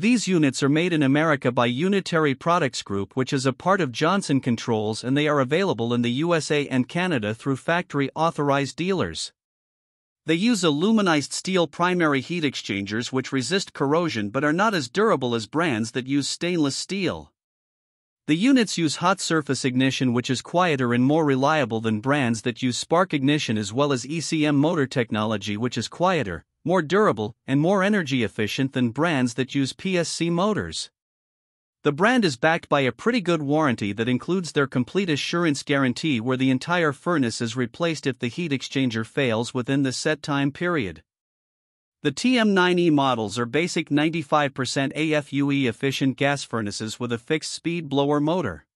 These units are made in America by Unitary Products Group, which is a part of Johnson Controls, and they are available in the USA and Canada through factory authorized dealers. They use aluminized steel primary heat exchangers which resist corrosion but are not as durable as brands that use stainless steel. The units use hot surface ignition, which is quieter and more reliable than brands that use spark ignition, as well as ECM motor technology, which is quieter, more durable, and more energy efficient than brands that use PSC motors. The brand is backed by a pretty good warranty that includes their complete assurance guarantee, where the entire furnace is replaced if the heat exchanger fails within the set time period. The TM9E models are basic 95% AFUE efficient gas furnaces with a fixed speed blower motor.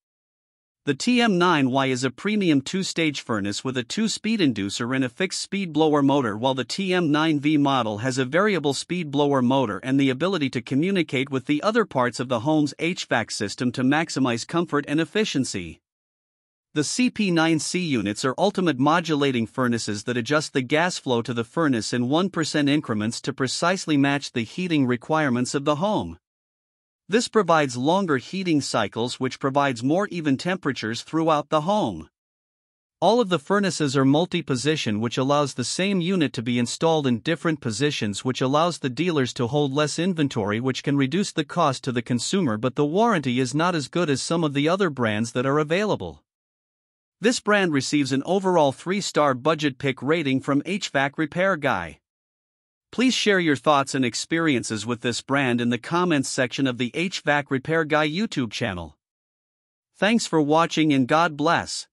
The TM9Y is a premium two stage furnace with a two speed inducer and a fixed speed blower motor, while the TM9V model has a variable speed blower motor and the ability to communicate with the other parts of the home's HVAC system to maximize comfort and efficiency. The CP9C units are ultimate modulating furnaces that adjust the gas flow to the furnace in 1% increments to precisely match the heating requirements of the home. This provides longer heating cycles, which provides more even temperatures throughout the home. All of the furnaces are multi position, which allows the same unit to be installed in different positions, which allows the dealers to hold less inventory, which can reduce the cost to the consumer, but the warranty is not as good as some of the other brands that are available. This brand receives an overall 3 star budget pick rating from HVAC Repair Guy. Please share your thoughts and experiences with this brand in the comments section of the HVAC Repair Guy YouTube channel. Thanks for watching and God bless.